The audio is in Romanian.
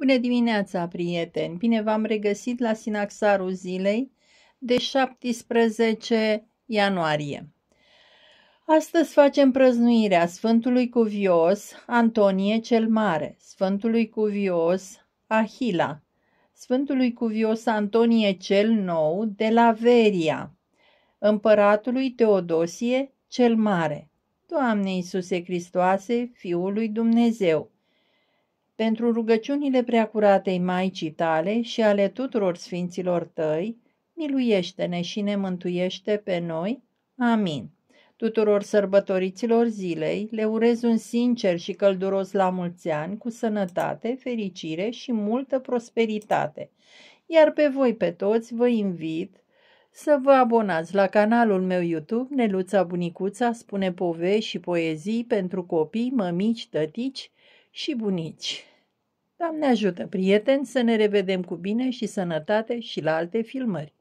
Bună dimineața, prieteni! Bine v-am regăsit la Sinaxarul zilei de 17 ianuarie. Astăzi facem prăznuirea Sfântului Cuvios Antonie cel Mare, Sfântului Cuvios Ahila, Sfântului Cuvios Antonie cel Nou de la Veria, Împăratului Teodosie cel Mare. Doamne Iisuse Hristoase, Fiul lui Dumnezeu! Pentru rugăciunile preacuratei Maicii tale și ale tuturor sfinților tăi, miluiește-ne și ne mântuiește pe noi. Amin. Tuturor sărbătoriților zilei le urez un sincer și călduros la mulți ani, cu sănătate, fericire și multă prosperitate. Iar pe voi pe toți vă invit să vă abonați la canalul meu YouTube Neluța Bunicuța spune povești și poezii pentru copii, mămici, tătici și bunici. Doamne ajută, prieteni, să ne revedem cu bine și sănătate și la alte filmări.